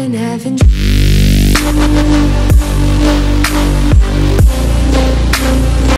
been having